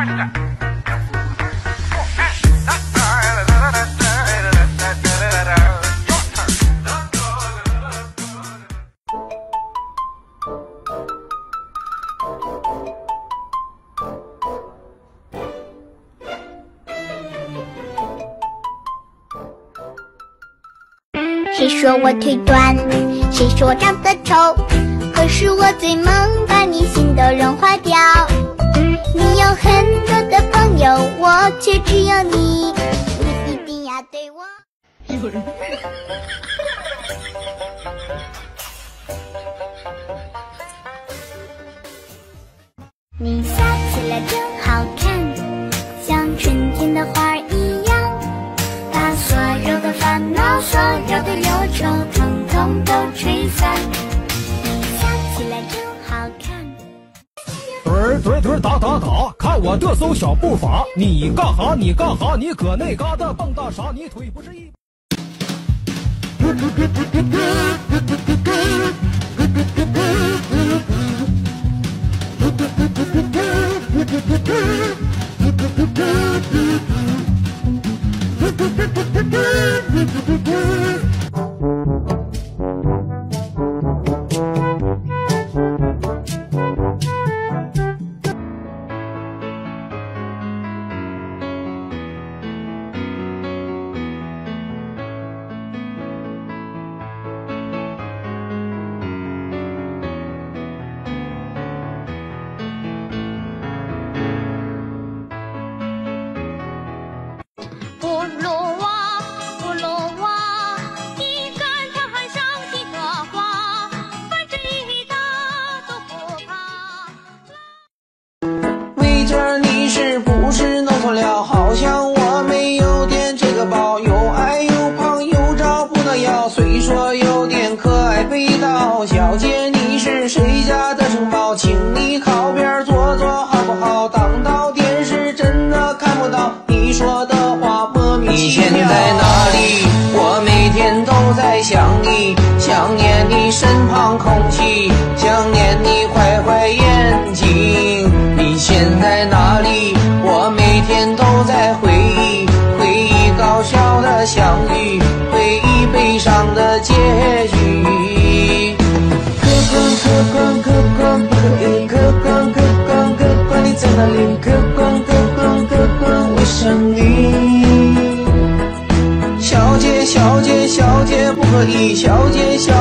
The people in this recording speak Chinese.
谁说我腿短？谁说我长得丑？可是我最萌，把你心都融化掉。你有很多的朋友，我却只有你。你一定要对我。你笑起来真好看，像春天的花一样，把所有的烦恼、所有的忧愁，统统都吹散。儿墩儿哒哒哒，看我这艘小步伐，你干哈？你干哈？你搁那嘎达蹦跶啥？你腿不是一。小姐，你是谁家的城堡？请你靠边坐坐好不好？挡到电视真的看不到，你说的话莫名其妙。你现在哪里？我每天都在想你，想念你身旁空气，想小姐，小姐，小姐，不可以。小姐，小姐，小。